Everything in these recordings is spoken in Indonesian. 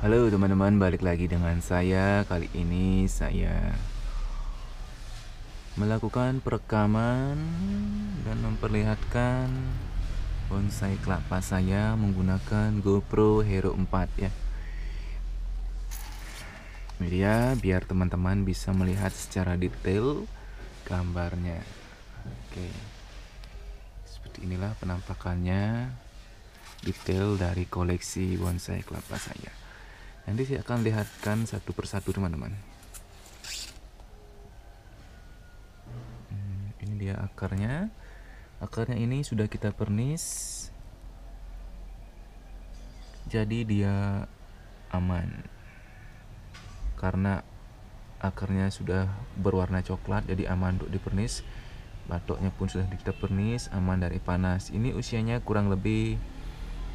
Halo teman-teman, balik lagi dengan saya. Kali ini saya melakukan perekaman dan memperlihatkan bonsai kelapa saya menggunakan GoPro Hero 4 ya. Ini biar teman-teman bisa melihat secara detail gambarnya. Oke. Seperti inilah penampakannya detail dari koleksi bonsai kelapa saya. Nanti saya akan lihatkan satu persatu teman-teman. Hmm, ini dia akarnya. Akarnya ini sudah kita pernis. Jadi dia aman. Karena akarnya sudah berwarna coklat jadi aman untuk dipernis. Batoknya pun sudah kita pernis, aman dari panas. Ini usianya kurang lebih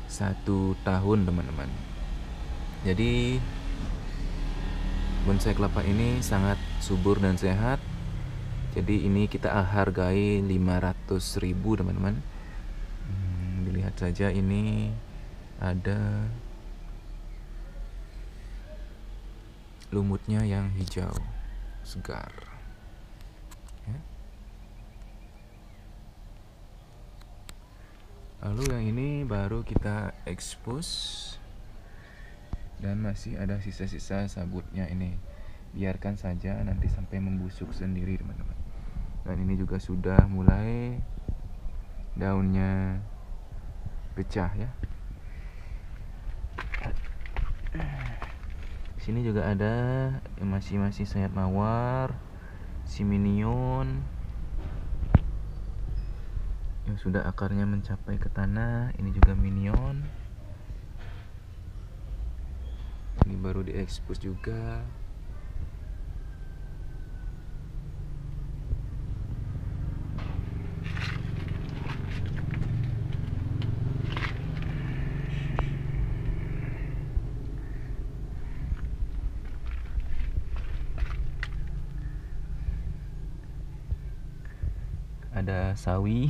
satu tahun teman-teman jadi bonsai kelapa ini sangat subur dan sehat. Jadi ini kita hargai 500 ribu teman-teman. Hmm, dilihat saja ini ada lumutnya yang hijau segar. Ya. lalu yang ini baru kita expose dan masih ada sisa-sisa sabutnya ini. Biarkan saja nanti sampai membusuk sendiri teman-teman. Dan ini juga sudah mulai daunnya pecah ya. Sini juga ada yang masih masih sayap mawar siminion yang sudah akarnya mencapai ke tanah. Ini juga minion ini baru diekspos juga. Ada sawi.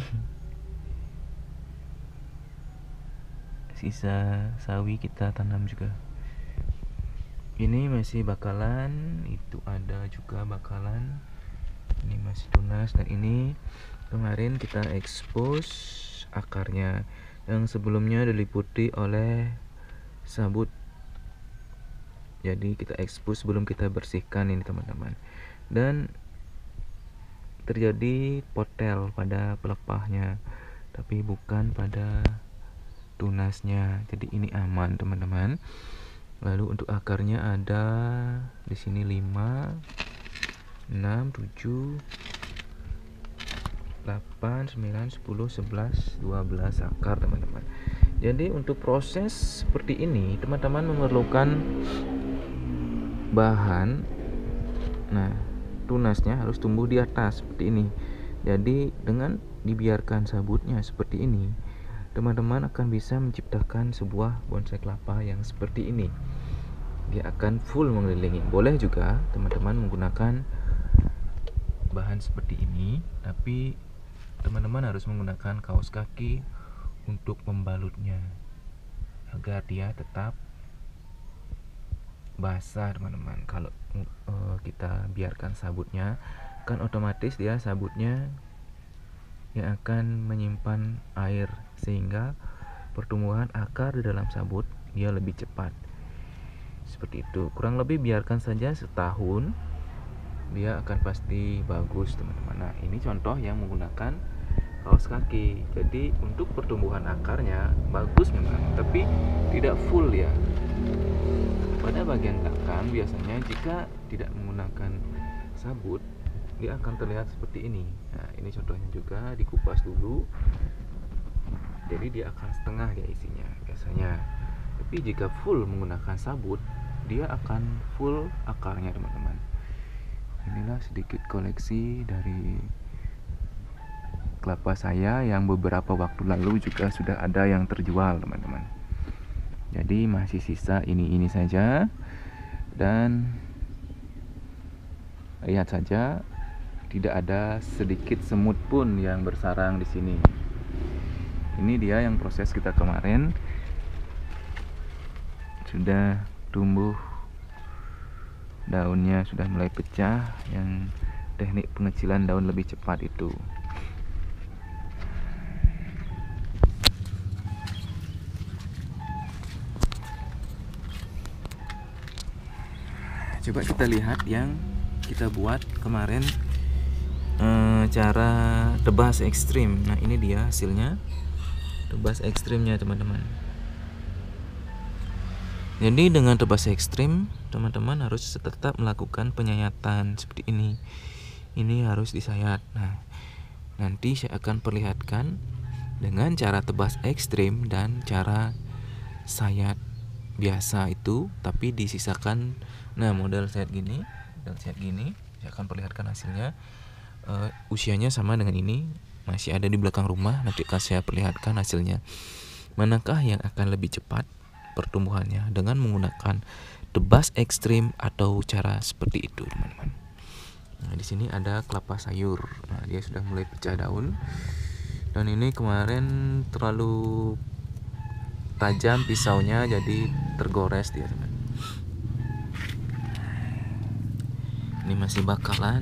Sisa sawi kita tanam juga ini masih bakalan itu ada juga bakalan. Ini masih tunas. Dan ini kemarin kita expose akarnya. Yang sebelumnya diliputi oleh sabut. Jadi kita expose sebelum kita bersihkan ini teman-teman. Dan terjadi potel pada pelepahnya tapi bukan pada tunasnya. Jadi ini aman teman-teman lalu untuk akarnya ada di sini 5 6 7 8 9 10 11 12 akar teman-teman. Jadi untuk proses seperti ini teman-teman memerlukan bahan. Nah tunasnya harus tumbuh di atas seperti ini. Jadi dengan dibiarkan sabutnya seperti ini teman-teman akan bisa menciptakan sebuah bonsai kelapa yang seperti ini dia akan full mengelilingi. Boleh juga teman-teman menggunakan bahan seperti ini tapi teman-teman harus menggunakan kaos kaki untuk membalutnya agar dia tetap basah teman-teman. Kalau uh, kita biarkan sabutnya kan otomatis dia sabutnya yang akan menyimpan air sehingga pertumbuhan akar di dalam sabut dia lebih cepat seperti itu. Kurang lebih biarkan saja setahun dia akan pasti bagus teman-teman. Nah ini contoh yang menggunakan kaos kaki. Jadi untuk pertumbuhan akarnya bagus memang tapi tidak full ya. Pada bagian belakang biasanya jika tidak menggunakan sabut dia akan terlihat seperti ini. Nah ini contohnya juga dikupas dulu. Jadi dia akan setengah dia isinya biasanya tapi jika full menggunakan sabut dia akan full akarnya teman-teman. Inilah sedikit koleksi dari kelapa saya yang beberapa waktu lalu juga sudah ada yang terjual teman-teman. Jadi masih sisa ini-ini saja. Dan lihat saja tidak ada sedikit semut pun yang bersarang di sini. Ini dia yang proses kita kemarin sudah tumbuh daunnya sudah mulai pecah yang teknik pengecilan daun lebih cepat itu. Coba kita lihat yang kita buat kemarin eh, cara tebas ekstrim. Nah ini dia hasilnya. Tebas ekstrimnya teman-teman jadi dengan tebas ekstrim teman-teman harus tetap melakukan penyayatan seperti ini. Ini harus disayat. Nah nanti saya akan perlihatkan dengan cara tebas ekstrim dan cara sayat biasa itu tapi disisakan. Nah model set gini model set gini saya akan perlihatkan hasilnya. Uh, usianya sama dengan ini masih ada di belakang rumah. Nanti akan saya perlihatkan hasilnya. Manakah yang akan lebih cepat pertumbuhannya dengan menggunakan tebas ekstrim atau cara seperti itu teman-teman. Nah di sini ada kelapa sayur. Nah dia sudah mulai pecah daun. Dan ini kemarin terlalu tajam pisaunya jadi tergores dia teman ini masih bakalan.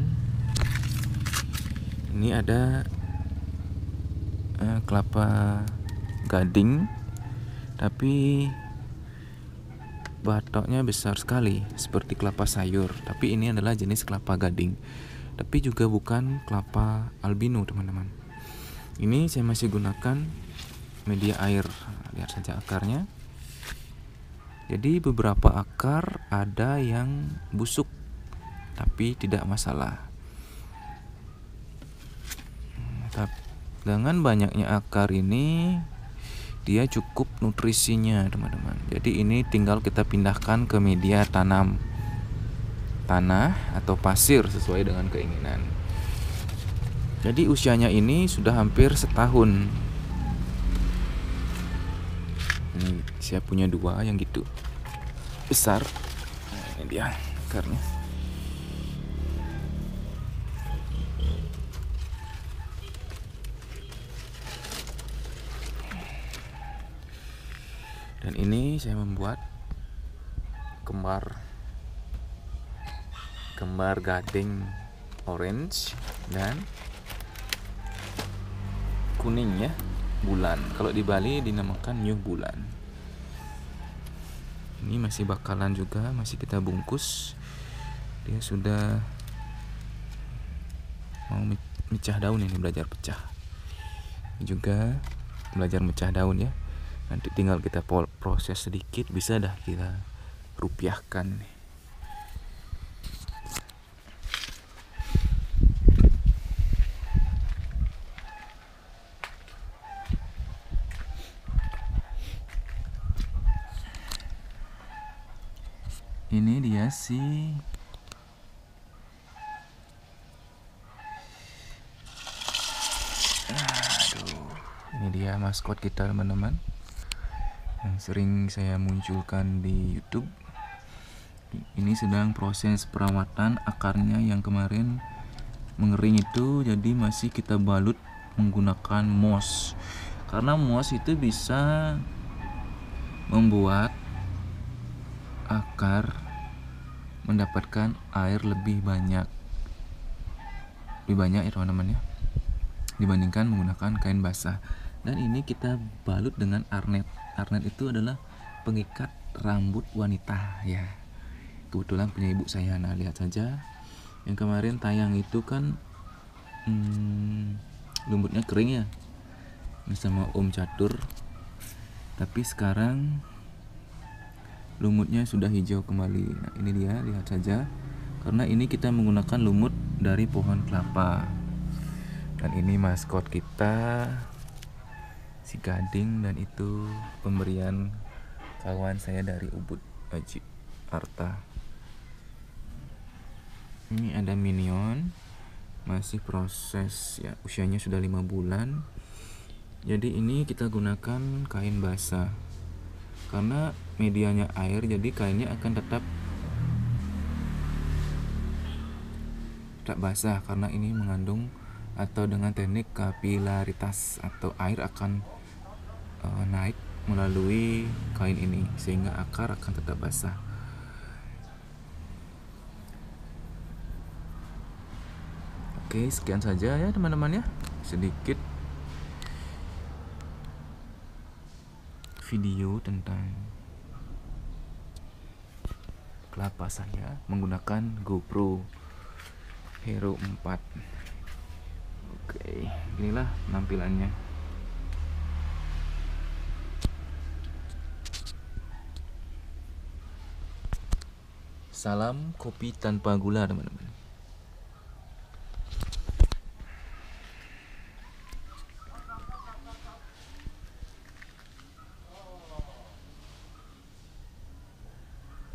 Ini ada uh, kelapa gading. Tapi batoknya besar sekali seperti kelapa sayur. Tapi ini adalah jenis kelapa gading. Tapi juga bukan kelapa albino teman-teman. Ini saya masih gunakan media air. Lihat saja akarnya. Jadi beberapa akar ada yang busuk tapi tidak masalah. Dengan banyaknya akar ini dia cukup nutrisinya teman-teman. Jadi ini tinggal kita pindahkan ke media tanam tanah atau pasir sesuai dengan keinginan. Jadi usianya ini sudah hampir setahun. Ini saya punya dua yang gitu besar. Nah, ini dia akarnya. Dan ini saya membuat kembar kembar gading orange dan kuning ya bulan. Kalau di Bali dinamakan new bulan. Ini masih bakalan juga masih kita bungkus. Dia sudah mau mecah daun ini belajar pecah. Juga belajar mecah daun ya nanti tinggal kita proses sedikit bisa dah kita rupiahkan ini dia sih aduh ini dia maskot kita teman-teman yang sering saya munculkan di YouTube. Ini sedang proses perawatan akarnya yang kemarin mengering itu jadi masih kita balut menggunakan moss. Karena moss itu bisa membuat akar mendapatkan air lebih banyak. Lebih banyak ya teman-teman ya. Dibandingkan menggunakan kain basah. Dan ini kita balut dengan arnet arnet itu adalah pengikat rambut wanita ya. Kebetulan punya ibu saya. Nah lihat saja. Yang kemarin tayang itu kan hmm, lumutnya kering ya. Bersama Om Catur. Tapi sekarang lumutnya sudah hijau kembali. Nah ini dia lihat saja. Karena ini kita menggunakan lumut dari pohon kelapa. Dan ini maskot kita gading dan itu pemberian kawan saya dari Ubud Haji Arta ini ada minion masih proses ya usianya sudah lima bulan. Jadi ini kita gunakan kain basah. Karena medianya air jadi kainnya akan tetap tak basah. Karena ini mengandung atau dengan teknik kapilaritas atau air akan uh, naik melalui kain ini sehingga akar akan tetap basah. Oke, sekian saja ya teman-teman ya. Sedikit video tentang kelapa saya menggunakan GoPro Hero 4. Oke, inilah penampilannya. Salam kopi tanpa gula, teman-teman.